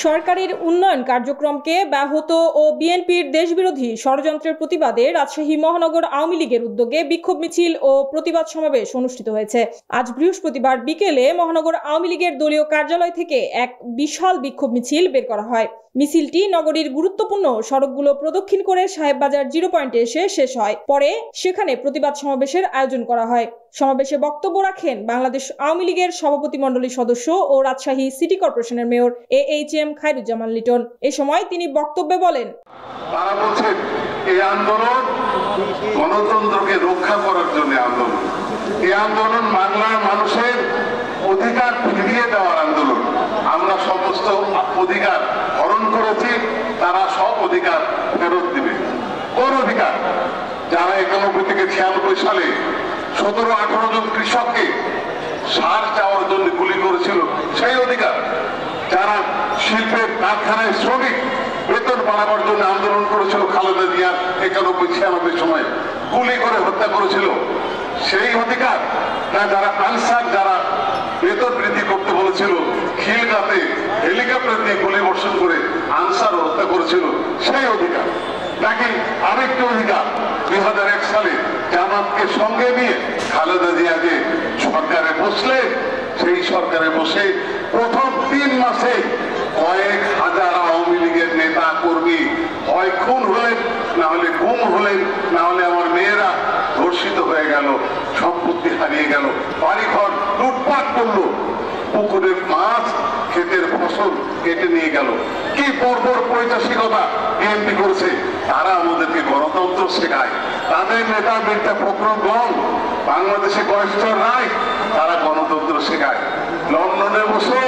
সরকারের উন্নয়ন কার্যক্রমকে ব্যাহত ও বিএনপির দেশবিরোধী ষড়যন্ত্রের প্রতিবাদে রাজশাহী মহানগর আওয়ামী লীগের উদ্যোগে বিক্ষোভ মিছিল ও প্রতিবাদ সমাবেশ অনুষ্ঠিত হয়েছে। আজ বৃহস্পতিবার বিকেলে মহানগর আওয়ামী লীগের দলীয় কার্যালয় থেকে এক বিশাল বিক্ষোভ মিছিল বের করা হয়। মিছিলটি নগরীর গুরুত্বপূর্ণ সড়কগুলো প্রদক্ষিণ করে সাহেববাজার জিরো পয়েন্টে এসে শেষ হয়। পরে সেখানে প্রতিবাদ সমাবেশের আয়োজন করা হয়। সমাবেশে বক্তব্য রাখেন বাংলাদেশ আওয়ামী লীগের সভাপতি মণ্ডলীর সদস্য ও রাজশাহী সিটি কর্পোরেশনের mayor A H M Khairuzzaman Liton. এ সময় তিনি বক্তব্যে বলেন, তারা বলছেন, এই আন্দোলন গণতন্ত্রকে রক্ষা করার জন্য আন্দোলন। এই আন্দোলন বাংলার মানুষের অধিকার ফিরিয়ে দেওয়ার আন্দোলন। আমরা সমস্ত অধিকার হরণ করেছি, তারা সব অধিকার ফেরত দিবে। কোন অধিকার? যারা একানব্বই থেকে ছিয়ানব্বই সালে সতেরো, আঠারো জন কৃষককে সার চাওয়ার জন্য গুলি করেছিল। সেই অধিকার যারা শিল্পের কারখানায় শ্রমিক বেতন বাড়াবার জন্য আন্দোলন করেছিল খালেদা জিয়া একানব্বই, ছিয়ানব্বই সময়। গুলি করে হত্যা করেছিল। সেই অধিকার না, যারা আনসার, যারা বেতন বৃদ্ধি করতে বলেছিল, খিলগাতে হেলিকপ্টার দিয়ে গুলি বর্ষণ করে আনসার হত্যা করেছিল, সেই অধিকার। নাকি আরেকটি অধিকার, দুই হাজার এক সালে জামাতকে সঙ্গে নিয়ে খালেদা জিয়াকে সরকারে বসলে, সেই সরকারে বসে প্রথম তিন মাসে কয়েক হাজার আওয়ামী লীগের নেতা কর্মী হয় খুন হলেন, না হলে গুম হলেন, না হলে আমার মেয়েরা ধর্ষিত হয়ে গেল, সম্পত্তি হারিয়ে গেল, বাড়িঘর লুটপাট করল পুকুরের মাছ, ক্ষেতের ফসল কেটে নিয়ে গেল। কি পরপর পৈতাসিকতা বিএনপি করেছে, তারা আমাদেরকে গণতন্ত্র শেখায়। তাদের নেতা বৃদ্ধা ফখরুল বাংলাদেশে কয়েকজন রায় তারা গণতন্ত্র শেখায়। লন্ডনে বসে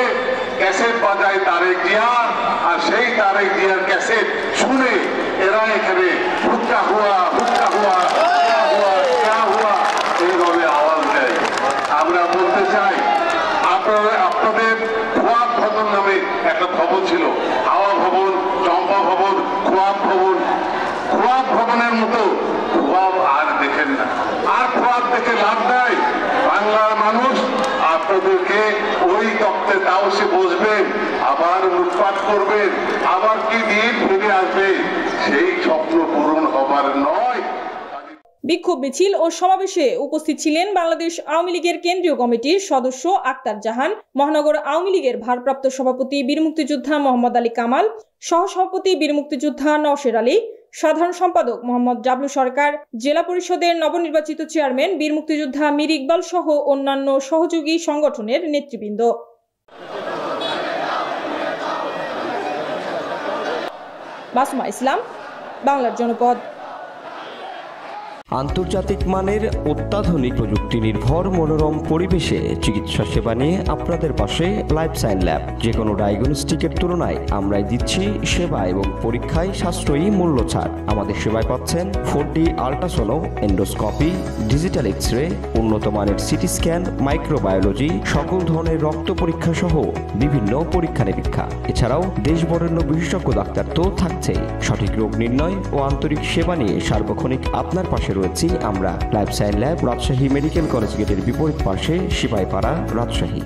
ক্যাসেট বাজায় তারেক জিয়া, আর সেই তারেক জিয়ার ক্যাসেট শুনে এরা এখানে হুক্কা হুয়া হুক্কা হুয়া আপনাদের খোয়াব ভবন নামে একটা খবর ছিল, হাওয়া ভবন খোয়াব ভবন খোয়াব ভবনের মতো খোয়াব আর দেখেন না। আর খোয়াব দেখে লাভ নাই। বাংলার মানুষ আপনাদেরকে ওই তত্ত্বে তাও সে বসবেন আবার লুটপাট করবেন আবার কি দিন ফিরে আসবে, সেই স্বপ্ন পূরণ হবার নয়। বিক্ষোভ মিছিল ও সমাবেশে উপস্থিত ছিলেন বাংলাদেশ আওয়ামী লীগের কেন্দ্রীয় কমিটির সদস্য আক্তার জাহান, মহানগর আওয়ামী লীগের ভারপ্রাপ্ত সভাপতি বীর মুক্তিযোদ্ধা মোহাম্মদ আলী কামাল, সহসভাপতি বীর মুক্তিযোদ্ধা নওশের আলী, সাধারণ সম্পাদক মোহাম্মদ জাবলু সরকার, জেলা পরিষদের নবনির্বাচিত চেয়ারম্যান বীর মুক্তিযোদ্ধা মীর ইকবাল সহ অন্যান্য সহযোগী সংগঠনের নেতৃবৃন্দ। মাসুমা ইসলাম, বাংলার জনপদ। আন্তর্জাতিক মানের অত্যাধুনিক প্রযুক্তি নির্ভর মনোরম পরিবেশে চিকিৎসা সেবা নিয়ে আপনাদের পাশে লাইফ সাইন ল্যাব। যে কোনো ডায়াগনস্টিকের তুলনায় আমরাই দিচ্ছি সেবা এবং পরীক্ষায় সাশ্রয়ী মূল্য ছাড় আমাদের সেবায় পাচ্ছেন four D ultrasono, endoscopy, digital X ray উন্নত মানের সিটি স্ক্যান, মাইক্রোবায়োলজি, সকল ধরনের রক্ত পরীক্ষা সহ বিভিন্ন পরীক্ষা নিরীক্ষা। এছাড়াও দেশ বরেণ্য বিশেষজ্ঞ ডাক্তার তো থাকছেই। সঠিক রোগ নির্ণয় ও আন্তরিক সেবা নিয়ে সার্বক্ষণিক আপনার পাশে রয়েছি আমরা life sign lab Rajshahi medical college গেটের বিপরীত পাশে সিপাইপাড়া রাজশাহী।